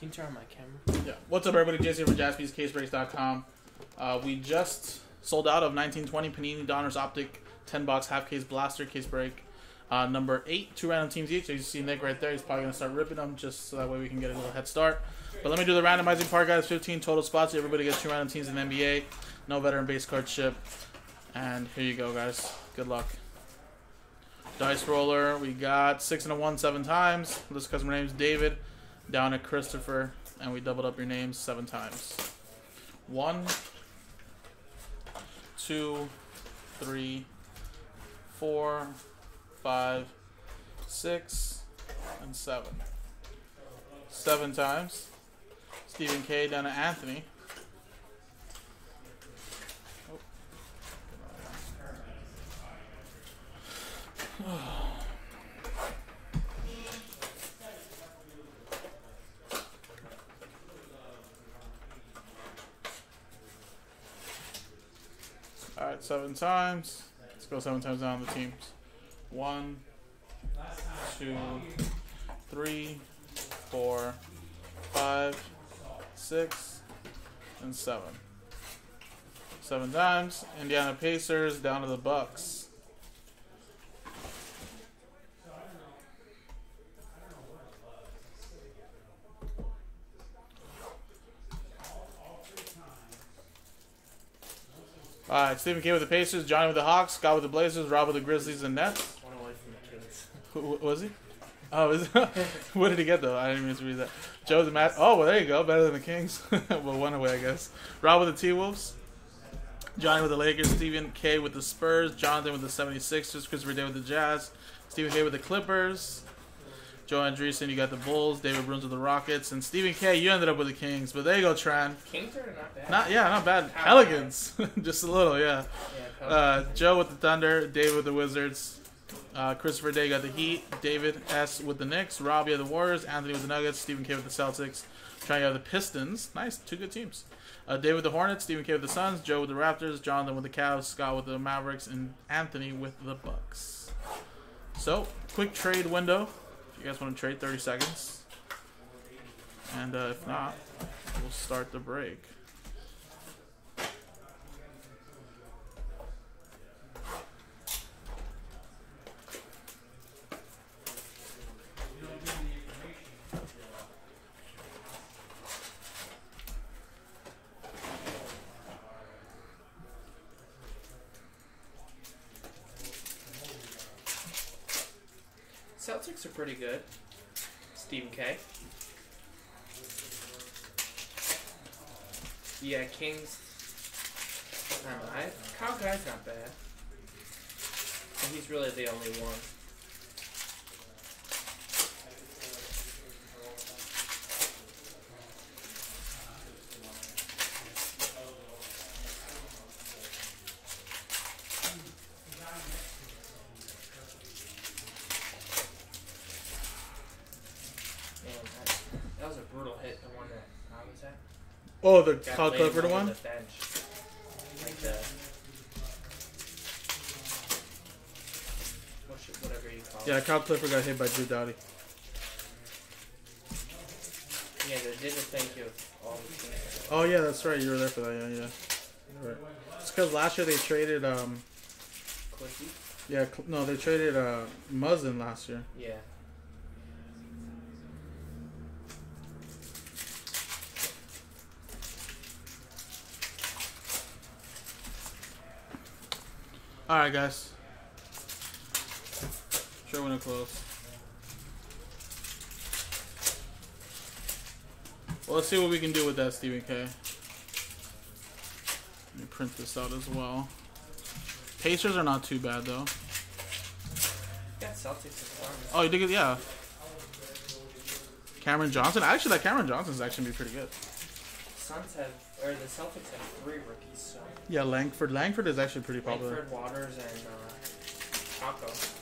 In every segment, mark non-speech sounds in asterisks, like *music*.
Can you turn on my camera? Yeah. What's up, everybody? Jason from JaspysCaseBreaks.com. Uh, we just sold out of 1920 Panini Donruss Optic 10 box half case blaster case break. Uh, number eight, two random teams each. As you see Nick right there, he's probably gonna start ripping them just so that way we can get a little head start. But let me do the randomizing part, guys. 15 total spots. Everybody gets two random teams in the NBA. No veteran base card ship. And here you go, guys. Good luck. Dice roller. We got six and a one seven times. This customer name's David. Down at Christopher, and we doubled up your names seven times. One, two, three, four, five, six, and seven. Seven times. Stephen K. down to Anthony. Seven times. Let's go seven times down the teams. One, two, three, four, five, six, and seven. Seven times. Indiana Pacers down to the Bucks. Right, Stephen K with the Pacers, Johnny with the Hawks, Scott with the Blazers, Rob with the Grizzlies and Nets. One away from the Kings. Who was he? Oh, is what did he get though? I didn't even read that. Joe the Matt. Oh, well, there you go. Better than the Kings. well, one away, I guess. Rob with the T Wolves. Johnny with the Lakers. Stephen K with the Spurs. Jonathan with the 76ers. Christopher Day with the Jazz. Stephen K with the Clippers. Joe Andreessen, you got the Bulls. David Bruns with the Rockets. And Stephen K, you ended up with the Kings. But there you go, Tran. Kings are not bad. Not yeah, not bad. How Pelicans, just a little, yeah. yeah, Uh, Joe with the Thunder, David with the Wizards, uh, Christopher Day got the Heat, David S with the Knicks, Robbie of the Warriors, Anthony with the Nuggets, Stephen K with the Celtics, trying out the Pistons. Nice, two good teams. Uh, David with the Hornets, Stephen K with the Suns, Joe with the Raptors, Jonathan with the Cavs, Scott with the Mavericks, and Anthony with the Bucks. So, quick trade window. You guys want to trade, 30 seconds. And uh, if not, we'll start the break. Celtics are pretty good. Stephen K. Yeah, Kings. I don't know. I, Kyle Guy's not bad. And he's really the only one. Man, that, that was a brutal hit. The one that how was that? Oh, the laid on one? The bench. Like the. What should, whatever you call Yeah. Kyle Clifford got hit by Drew Doughty. Yeah, they did the thank you all the teams. Oh yeah, that's right. You were there for that. Yeah, yeah. Right. It's because last year they traded. Um, yeah, cl- no, they traded uh, Muzzin last year. Yeah. All right, guys. Sure Show window close. Well, let's see what we can do with that, Stephen K. Let me print this out as well. Pacers are not too bad though. Got Celtics Oh, you did it, yeah. Cameron Johnson. Actually, that Cameron Johnson's actually going to be pretty good. Suns have, or the Celtics have three rookies. So Yeah, Langford. Langford is actually pretty popular. Langford, Waters, and uh, Tacko.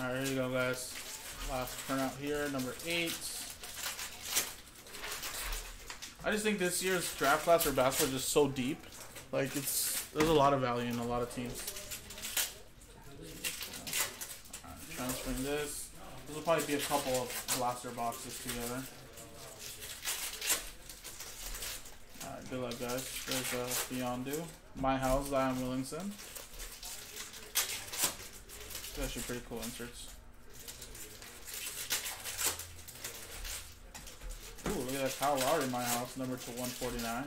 All right, here you go, guys. Last turnout here, number eight. I just think this year's draft class for basketball is just so deep. Like it's there's a lot of value in a lot of teams. Transferring this. This will probably be a couple of blaster boxes together. Alright, good luck guys. There's a uh, Beyondu. My house, Zion Williamson. These actually pretty cool inserts. Ooh, look at that Kyle Lowry in my house, number to 149.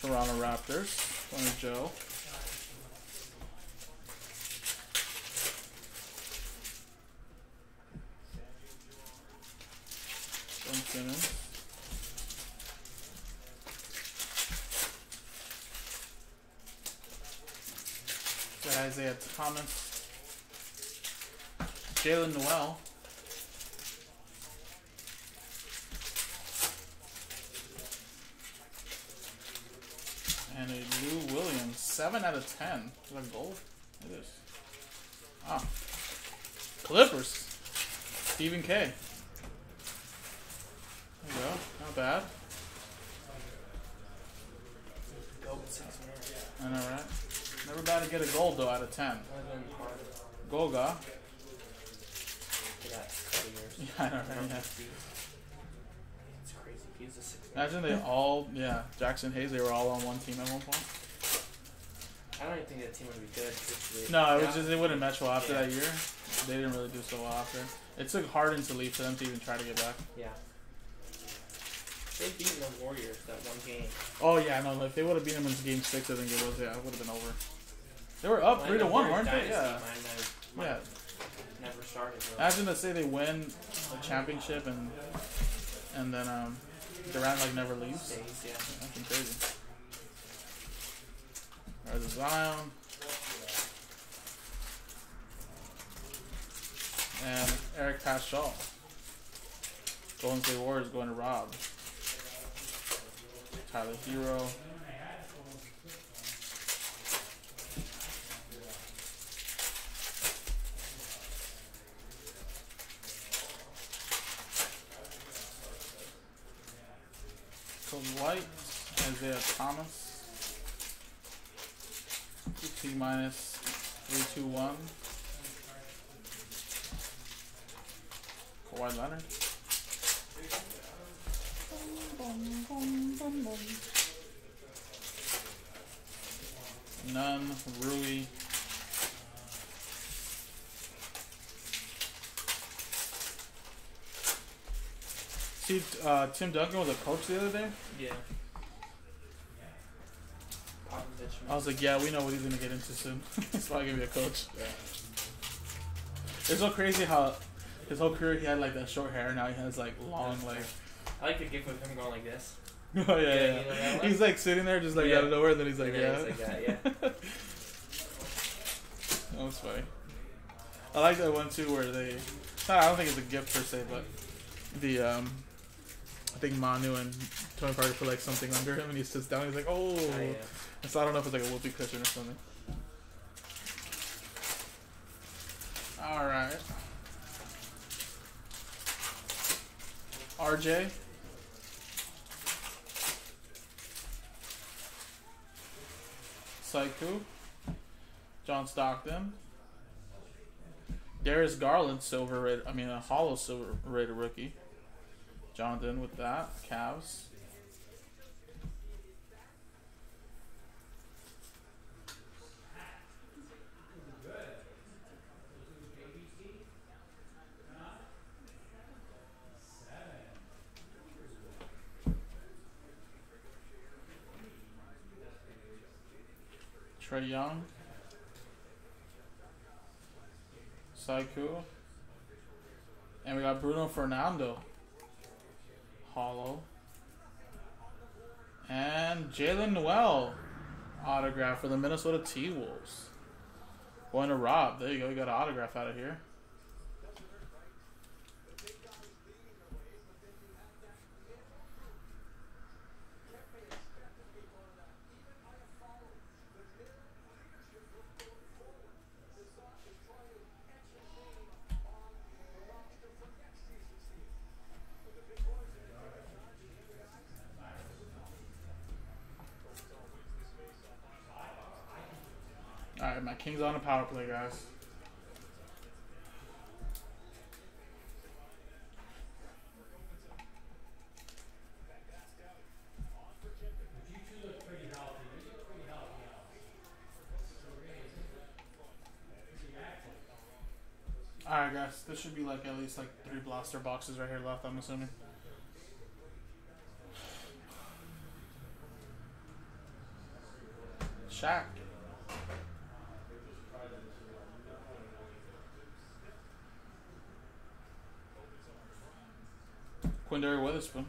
Toronto Raptors. One Joe. Ben Simmons. Isaiah Thomas. Jaylen Nowell. And a Lou Williams. 7 out of 10. Is that gold? It is. Ah. Clippers. Stephen K. There you go. Not bad. Go with six man. I know, right? Never bad to get a gold, though, out of 10. Only been hard Goga. for that couple years. *laughs* Yeah, I know, right? don't Yeah. It's crazy. He's a. Imagine they all, yeah, Jaxson Hayes, they were all on one team at one point. I don't even think that team would be good. No, it Yeah. was just, they wouldn't match well after Yeah. that year. They didn't really do so well after. It took Harden to leave for them to even try to get back. Yeah. They beat the Warriors that one game. Oh, yeah, no, if they would have beaten them in game six, I think it was, yeah, it would have been over. They were up Mine- 3 to 1, weren't they? Yeah. Mine, mine Yeah. never started. Really. Imagine to say they win a championship and and then um, Durant like never leaves. Stays, yeah. That's crazy. There's a Zion. And Eric Paschall. Golden State Warriors going to Rob. Tyler Herro. Coby White. Isaiah Thomas. T minus 321. Kawhi Leonard. None. Rui. See, uh, Tim Duncan was a coach the other day. Yeah. I was like, yeah, we know what he's gonna get into soon. *laughs* That's why I give you a coach. yeah. It's so crazy how his whole career he had like that short hair. Now he has like long, like I like the gif of him going like this. *laughs* oh yeah, Yeah, yeah. you know? He's like sitting there, just like Yeah. out of nowhere, and then he's like, yeah. he's like that, yeah. *laughs* that was funny. I like that one too, where they. I don't think it's a gift per se, but the um, I think Manu and Tony Parker put like something under him, and he sits down. He's like, oh. Oh, yeah. So I don't know if it's like a whoopee cushion or something. All right. RJ. Sekou. John Stockton. Darius Garland, silver rated. I mean, a hollow silver rated rookie. Jonathan with that. Cavs. Trae Young. Sekou. And we got Bruno Fernando. Hollow. And Jaylen Nowell. Autograph for the Minnesota T Wolves. Going to Rob. There you go. You got an autograph out of here. My king's on a power play, guys. Alright guys, this should be like at least like three blaster boxes right here left, I'm assuming. Shaq. Quinndary Weatherspoon.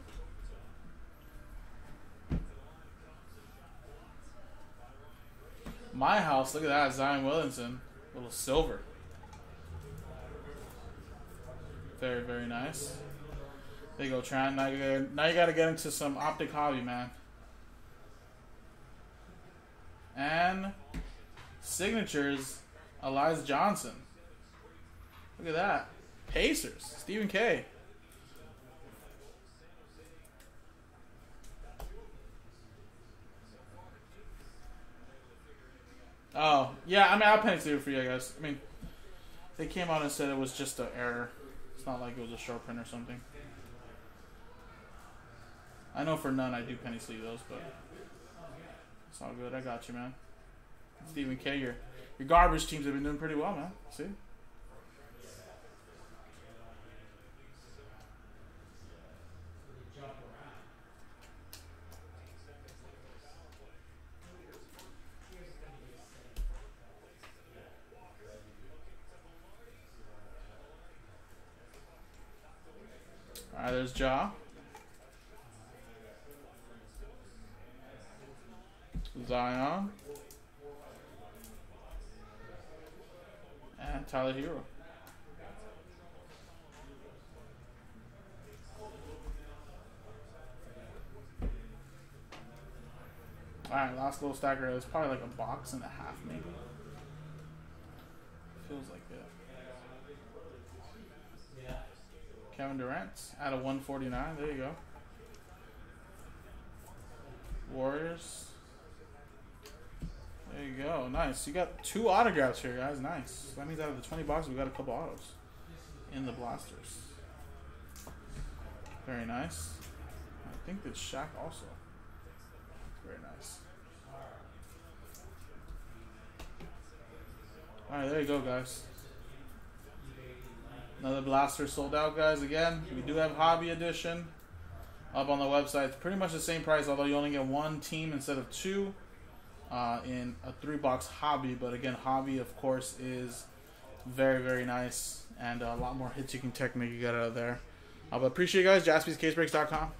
My house, look at that, Zion Williamson. Little silver. Very, very nice. There you go, Tran. Now you, gotta, now you gotta get into some optic hobby, man. And signatures, Alize Johnson. Look at that. Pacers, Stephen K. Oh, yeah, I mean, I'll penny it for you I guess. I mean, they came out and said it was just an error. It's not like it was a short print or something. I know for none I do penny sleeve those, but it's all good. I got you, man. Stephen K, your your garbage teams have been doing pretty well, man. See? Alright, there's Ja. Zion. And Tyler Herro. Alright, last little stacker. It's probably like a box and a half, maybe. Feels like it. Kevin Durant out of 149. There you go. Warriors. There you go. Nice. You got two autographs here, guys. Nice. That means out of the 20 boxes, we got a couple autos in the blasters. Very nice. I think that's Shaq also. Very nice. Alright, there you go, guys. Another blaster sold out, guys. Again, we do have Hobby Edition up on the website. It's pretty much the same price, although you only get one team instead of two uh, in a three box Hobby. But again, Hobby, of course, is very, very nice and a lot more hits you can technically get out of there. Uh, but appreciate you guys. JaspysCaseBreaks.com.